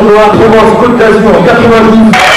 Noire, Provence, Côte d'Azur, 90.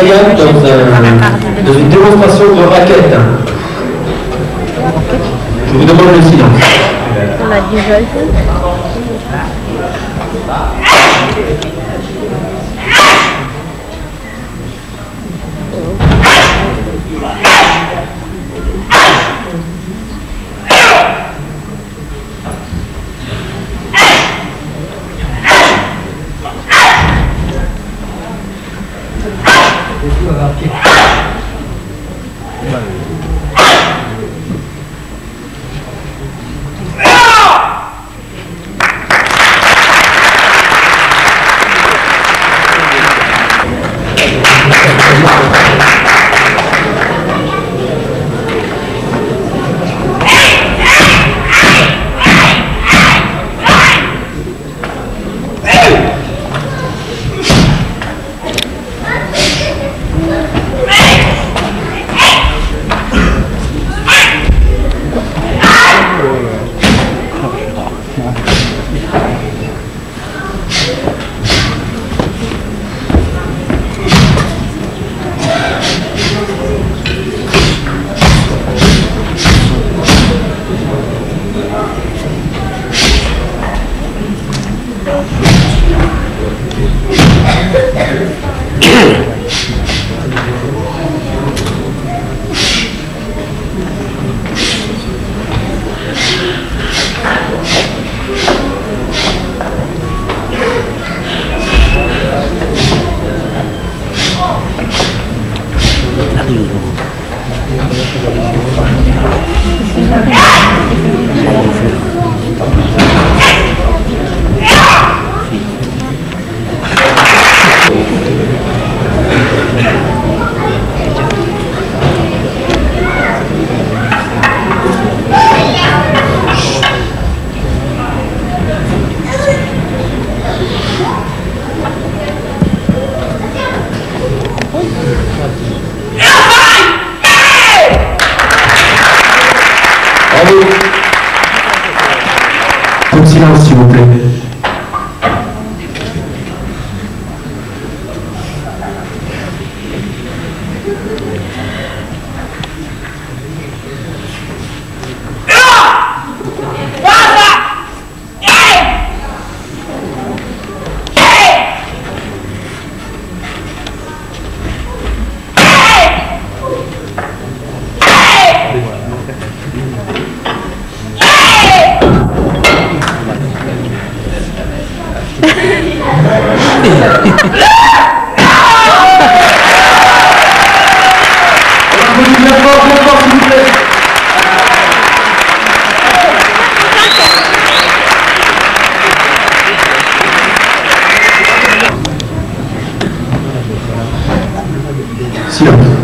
Dans, un- dans une démonstration de raquette. Je vous demande le silence. On a peu de silence, s'il vous plaît. On applaudit Silence.